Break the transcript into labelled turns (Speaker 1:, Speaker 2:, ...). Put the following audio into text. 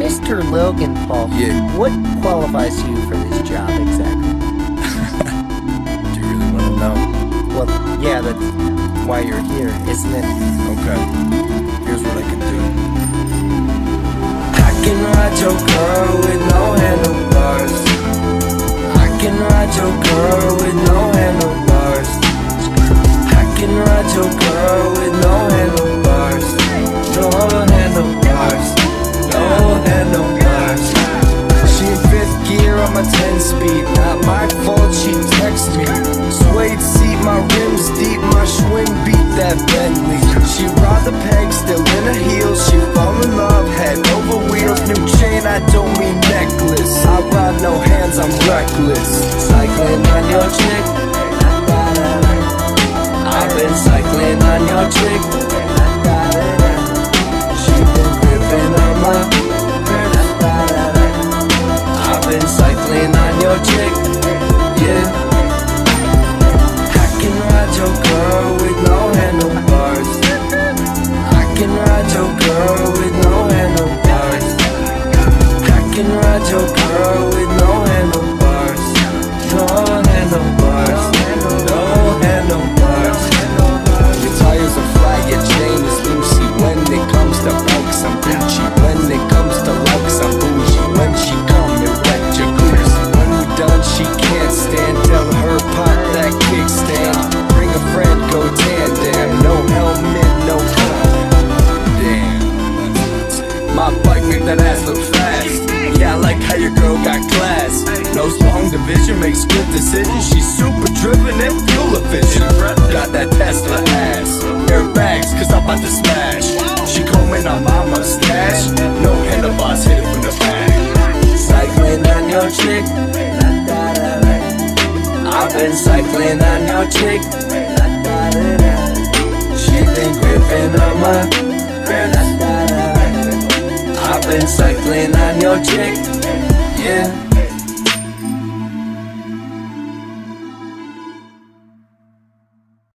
Speaker 1: Mr. Logan Paul,
Speaker 2: Yeah.
Speaker 1: what qualifies you for this job exactly?
Speaker 2: Do you really want to know?
Speaker 1: Well, yeah, that's why you're here, isn't it?
Speaker 2: Okay. Here's what I can do.
Speaker 3: I can ride your girl with no handlebars. I can ride your girl with no handlebars. I can ride your girl speed. Not my fault, she text me. Suede seat, my rims deep, my swing beat that Bentley. She ride the peg, still in her heels. She fall in love, head over wheels. New chain, I don't mean necklace. I ride no hands, I'm reckless. Cycling on your division, makes good decisions. She's super driven and fuel efficient. Got that Tesla ass. Airbags, cause I'm about to smash. She combing on my mustache. No handlebars, hit it from the back. Cycling on your chick. I've been cycling on your chick. She been gripping on my. I've been cycling on your chick, yeah.